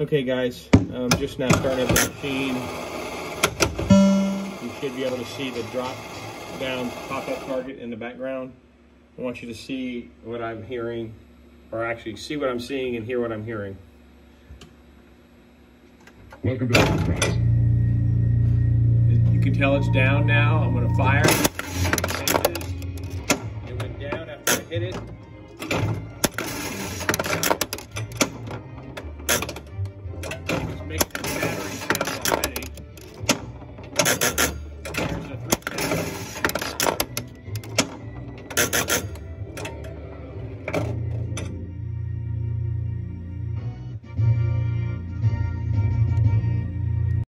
Okay guys, I'm just now starting up the machine. You should be able to see the drop down pop-up target in the background. I want you to see what I'm hearing, or actually see what I'm seeing and hear what I'm hearing. Welcome to Enterprise. You can tell it's down now. I'm gonna fire. It went down after I hit it. you